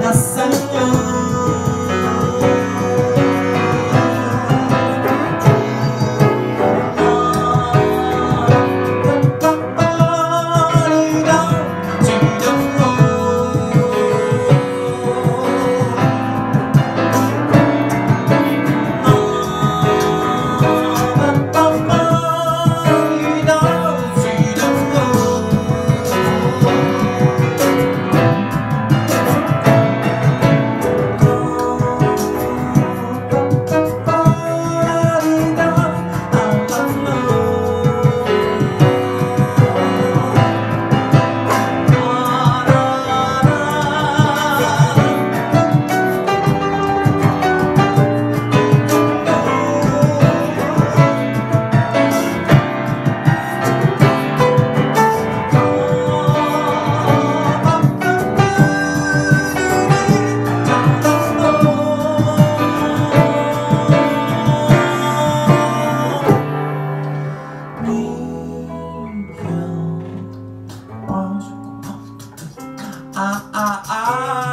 Nasanyo ah, ah, ah.